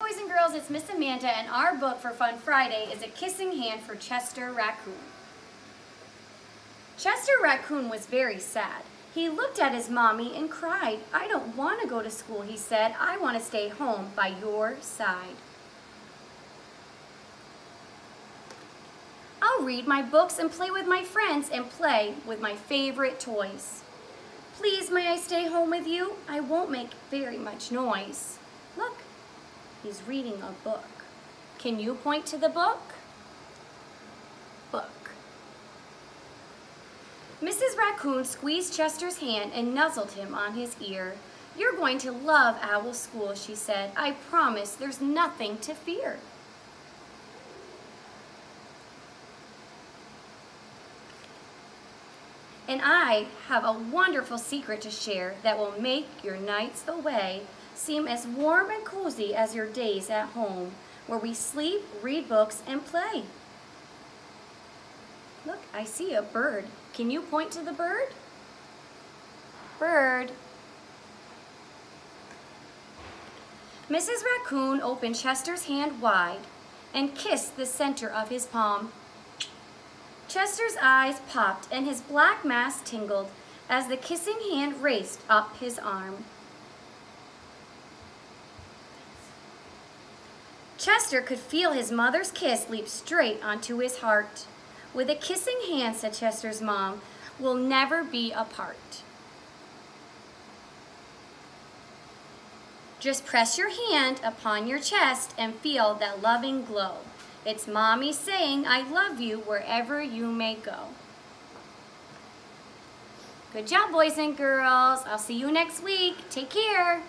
Boys and girls, it's Miss Amanda and our book for Fun Friday is A Kissing Hand for Chester Raccoon. Chester Raccoon was very sad. He looked at his mommy and cried. I don't want to go to school, he said. I want to stay home by your side. I'll read my books and play with my friends and play with my favorite toys. Please, may I stay home with you? I won't make very much noise. Look, he's reading a book. Can you point to the book? Book. Mrs. Raccoon squeezed Chester's hand and nuzzled him on his ear. You're going to love Owl School, she said. I promise there's nothing to fear. And I have a wonderful secret to share that will make your nights away seem as warm and cozy as your days at home, where we sleep, read books, and play. Look, I see a bird. Can you point to the bird? Bird. Mrs. Raccoon opened Chester's hand wide and kissed the center of his palm. Chester's eyes popped and his black mask tingled as the kissing hand raced up his arm. Chester could feel his mother's kiss leap straight onto his heart. With a kissing hand, said Chester's mom, we'll never be apart. Just press your hand upon your chest and feel that loving glow. It's mommy saying, I love you wherever you may go. Good job, boys and girls. I'll see you next week. Take care.